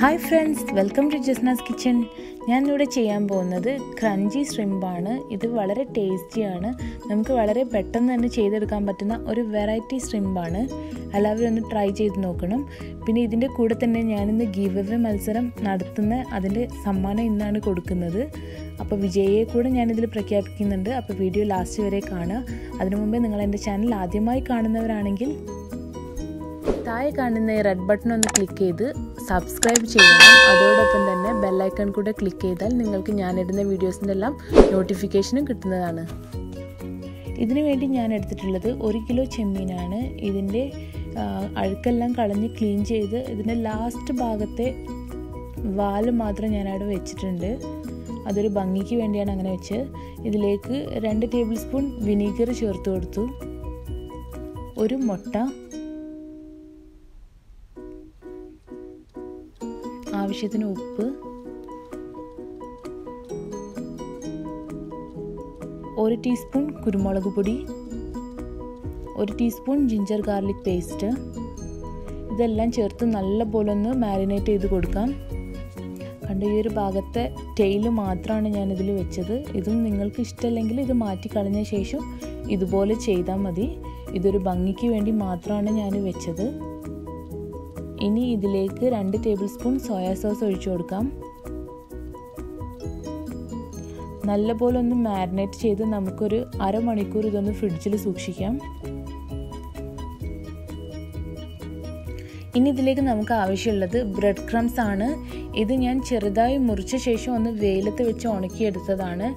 Hi friends welcome to Jasna's kitchen ഞാനിവിടെ ചെയ്യാൻ പോകുന്നത് ക്രഞ്ചി ശ്രിമ്പാണ് ഇത് വളരെ ടേസ്റ്റിയാണ് നമുക്ക് വളരെ പെട്ടെന്ന് തന്നെ ചെയ്തെടുക്കാൻ പറ്റുന്ന ഒരു വെറൈറ്റി ശ്രിമ്പാണ് എല്ലാവരും ഒന്ന് ട്രൈ ചെയ്ത് നോക്കണം. പിന്നെ ഇതിന്റെ കൂടെ തന്നെ ഞാനിന്ന് ഗീവ് അവേ മത്സരം നടത്തുന്ന അതിന്റെ സമ്മാനം ഇന്നാണ് കൊടുക്കുന്നത്. അപ്പോൾ വിജയിയെ കൂടെ ഞാനിതിൽ പ്രഖ്യാപിക്കുന്നുണ്ട്. അപ്പോൾ വീഡിയോ ലാസ്റ്റ് വരെ കാണുക. അതിനു മുമ്പേ നിങ്ങൾ എന്റെ ചാനൽ ആദ്യമായി കാണുന്നവരാണെങ്കിൽ താഴെ കാണുന്ന ഈ റെഡ് ബട്ടൺ ഒന്ന് ക്ലിക്ക് ചെയ്ത് സബ്സ്ക്രൈബ് ചെയ്യണം. അതോടൊപ്പം തന്നെ ബെല്ലൈക്കൺ കൂടെ ക്ലിക്ക് ചെയ്താൽ നിങ്ങൾക്ക് ഞാനിടുന്ന വീഡിയോസിന്റെ എല്ലാം നോട്ടിഫിക്കേഷനും കിട്ടുന്നതാണ്. ഇതിനു വേണ്ടി ഞാൻ എടുത്തിട്ടുള്ളത് ഒരു കിലോ ചെമ്മീനാണ്. ഇതിന്റെ അഴുക്കെല്ലാം കളഞ്ഞ് ക്ലീൻ ചെയ്ത് ഇതിന്റെ ലാസ്റ്റ് ഭാഗത്തെ വാൽ മാത്രം ഞാനവിടെ വെച്ചിട്ടുണ്ട്. അതൊരു ഭംഗിക്ക് വേണ്ടിയാണ് അങ്ങനെ വെച്ച്. ഇതിലേക്ക് രണ്ട് ടേബിൾ സ്പൂൺ വിനീഗർ ചേർത്ത് കൊടുത്തു. ഒരു മുട്ട ആവശ്യത്തിന് ഉപ്പ് ഒരു ടീസ്പൂൺ കുരുമുളക് പൊടി ഒരു ടീസ്പൂൺ ജിഞ്ചർ ഗാർലിക് പേസ്റ്റ്. ഇതെല്ലാം ചേർത്ത് നല്ലപോലെ ഒന്ന് മാരിനേറ്റ് ചെയ്ത് കൊടുക്കാം. കണ്ട ഈ ഒരു ഭാഗത്തെ ടെയിൽ മാത്രമാണ് ഞാനിതിൽ വെച്ചത്. ഇതും നിങ്ങൾക്ക് ഇഷ്ടമല്ലെങ്കിൽ ഇത് മാറ്റി കളഞ്ഞ ശേഷം ഇതുപോലെ ചെയ്താൽ മതി. ഇതൊരു ഭംഗിക്ക് വേണ്ടി മാത്രമാണ് ഞാൻ വെച്ചത്. ഇനി ഇതിലേക്ക് രണ്ട് ടേബിൾ സ്പൂൺ സോയാ സോസ് ഒഴിച്ചു കൊടുക്കാം. നല്ലപോലെ ഒന്ന് മാരിനേറ്റ് ചെയ്ത് നമുക്കൊരു അരമണിക്കൂർ ഇതൊന്ന് ഫ്രിഡ്ജിൽ സൂക്ഷിക്കാം. ഇനി ഇതിലേക്ക് നമുക്ക് ആവശ്യമുള്ളത് ബ്രെഡ് ക്രംസ് ആണ്. ഇത് ഞാൻ ചെറുതായി മുറിച്ച ശേഷം ഒന്ന് വെയിലത്ത് വെച്ച് ഉണക്കിയെടുത്തതാണ്.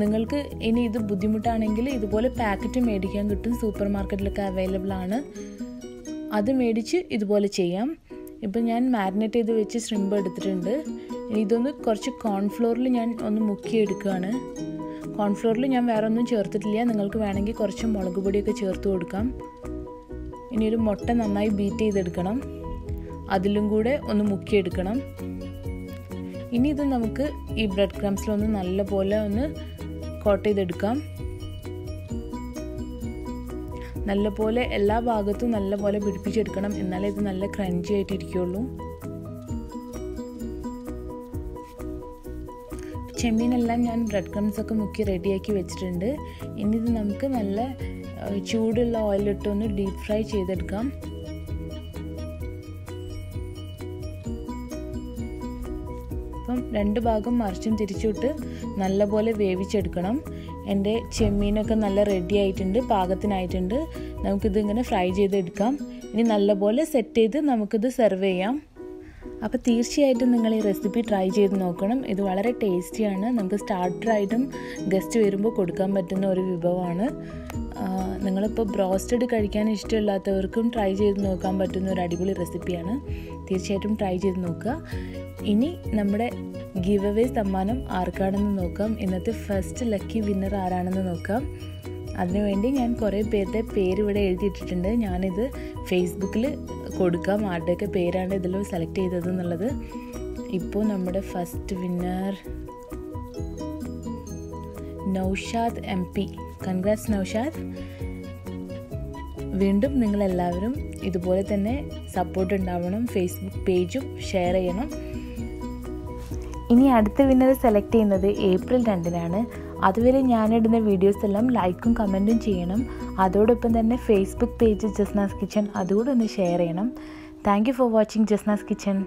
നിങ്ങൾക്ക് ഇനി ഇത് ബുദ്ധിമുട്ടാണെങ്കിൽ ഇതുപോലെ പാക്കറ്റ് മേടിക്കാൻ കിട്ടും. സൂപ്പർ മാർക്കറ്റിലൊക്കെ അവൈലബിൾ ആണ്. അത് മേടിച്ച് ഇതുപോലെ ചെയ്യാം. ഇപ്പം ഞാൻ മാരിനേറ്റ് ചെയ്ത് വെച്ച് ശ്രിമ്പ് എടുത്തിട്ടുണ്ട്. ഇതൊന്ന് കുറച്ച് കോൺഫ്ലോറിൽ ഞാൻ ഒന്ന് മുക്കിയെടുക്കുകയാണ് കോൺഫ്ലോറിൽ ഞാൻ വേറെ ഒന്നും ചേർത്തിട്ടില്ല. നിങ്ങൾക്ക് വേണമെങ്കിൽ കുറച്ച് മുളക് പൊടിയൊക്കെ ചേർത്ത് കൊടുക്കാം. ഇനി ഒരു മുട്ട നന്നായി ബീറ്റ് ചെയ്തെടുക്കണം. അതിലും കൂടെ ഒന്ന് മുക്കിയെടുക്കണം. ഇനി ഇത് നമുക്ക് ഈ ബ്രെഡ് ക്രംസിലൊന്ന് നല്ലപോലെ ഒന്ന് കോട്ട് ചെയ്തെടുക്കാം. നല്ലപോലെ എല്ലാ ഭാഗത്തും നല്ലപോലെ പിടിപ്പിച്ചെടുക്കണം. എന്നാലേ ഇത് നല്ല ക്രഞ്ചി ആയിട്ട് ഇരിക്കുകയുള്ളൂ ചെമ്മീനെല്ലാം ഞാൻ ബ്രെഡ് ക്രംസ് ഒക്കെ മുക്കി റെഡിയാക്കി വെച്ചിട്ടുണ്ട്. ഇനി ഇത് നമുക്ക് നല്ല ചൂടുള്ള ഓയിലിട്ടൊന്ന് ഡീപ്പ് ഫ്രൈ ചെയ്തെടുക്കാം. അപ്പം രണ്ട് ഭാഗം മറിച്ചും തിരിച്ചിട്ട് നല്ലപോലെ വേവിച്ചെടുക്കണം. എന്റെ ചെമ്മീനൊക്കെ നല്ല റെഡി ആയിട്ടുണ്ട് പാകത്തിനായിട്ടുണ്ട്. നമുക്കിത് ഇങ്ങനെ ഫ്രൈ ചെയ്തെടുക്കാം. ഇനി നല്ലപോലെ സെറ്റ് ചെയ്ത് നമുക്കിത് സെർവ് ചെയ്യാം. അപ്പോൾ തീർച്ചയായിട്ടും നിങ്ങൾ ഈ റെസിപ്പി ട്രൈ ചെയ്ത് നോക്കണം. ഇത് വളരെ ടേസ്റ്റിയാണ് നമുക്ക് സ്റ്റാർട്ടറായിട്ടും ഗസ്റ്റ് വരുമ്പോൾ കൊടുക്കാൻ പറ്റുന്ന ഒരു വിഭവമാണ്. നിങ്ങളിപ്പോൾ ബ്രോസ്റ്റഡ് കഴിക്കാൻ ഇഷ്ടമില്ലാത്തവർക്കും ട്രൈ ചെയ്ത് നോക്കാൻ പറ്റുന്ന ഒരു അടിപൊളി റെസിപ്പിയാണ് തീർച്ചയായിട്ടും ട്രൈ ചെയ്ത് നോക്കുക. ഇനി നമ്മുടെ ഗിവ് അവേ സമ്മാനം ആർക്കാണെന്ന് നോക്കാം. ഇന്നത്തെ ഫസ്റ്റ് ലക്കി വിന്നർ ആരാണെന്ന് നോക്കാം. അതിനുവേണ്ടി ഞാൻ കുറേ പേരുടെ പേര് ഇവിടെ എഴുതിയിട്ടിട്ടുണ്ട്. ഞാനിത് ഫേസ്ബുക്കിൽ കൊടുക്കാം. ആരുടെയൊക്കെ പേരാണ് ഇതിൽ സെലക്ട് ചെയ്തത് എന്നുള്ളത്. ഇപ്പോൾ നമ്മുടെ first winner Naushad M P congrats Naushad. വീണ്ടും നിങ്ങളെല്ലാവരും ഇതുപോലെ തന്നെ സപ്പോർട്ട് ഉണ്ടാവണം ഫേസ്ബുക്ക് പേജും ഷെയർ ചെയ്യണം. ഇനി അടുത്ത വിന്നർ സെലക്ട് ചെയ്യുന്നത് ഏപ്രിൽ രണ്ടിനാണ്. അതുവരെ ഞാനിടുന്ന വീഡിയോസ് എല്ലാം ലൈക്കും കമന്റും ചെയ്യണം. അതോടൊപ്പം തന്നെ ഫേസ്ബുക്ക് പേജ് ജസ്നാസ് കിച്ചൺ അതുകൂടെ ഒന്ന് ഷെയർ ചെയ്യണം. Thank you for watching Jasna's kitchen.